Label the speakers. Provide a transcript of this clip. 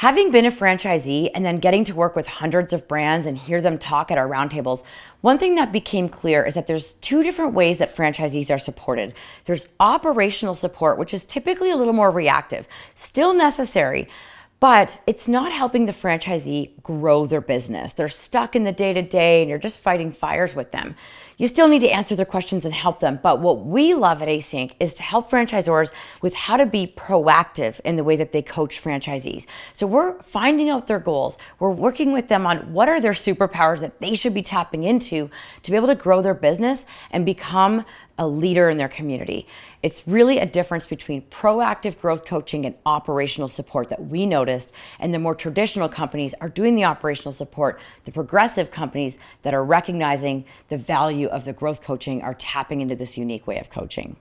Speaker 1: Having been a franchisee and then getting to work with hundreds of brands and hear them talk at our roundtables, one thing that became clear is that there's two different ways that franchisees are supported. There's operational support, which is typically a little more reactive, still necessary, but it's not helping the franchisee grow their business. They're stuck in the day to day and you're just fighting fires with them. You still need to answer their questions and help them. But what we love at AC Inc is to help franchisors with how to be proactive in the way that they coach franchisees. So we're finding out their goals. We're working with them on what are their superpowers that they should be tapping into to be able to grow their business and become a leader in their community. It's really a difference between proactive growth coaching and operational support that we noticed. And the more traditional companies are doing the operational support. The progressive companies that are recognizing the value of the growth coaching are tapping into this unique way of coaching.